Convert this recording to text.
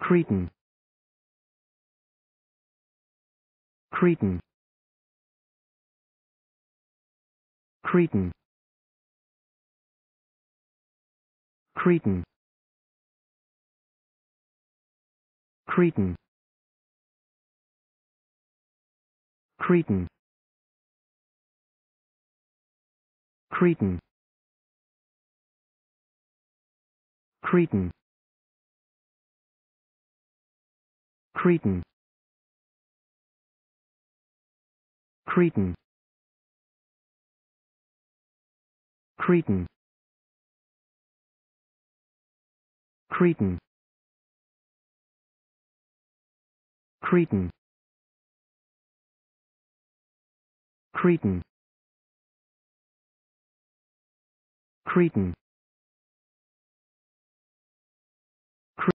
Cretan. Cretan. Cretan. Cretan. Cretan. Cretan. Cretan. Cretan Cretan. Cretan. Cretan. Cretan. Cretan. Cretan. Cretan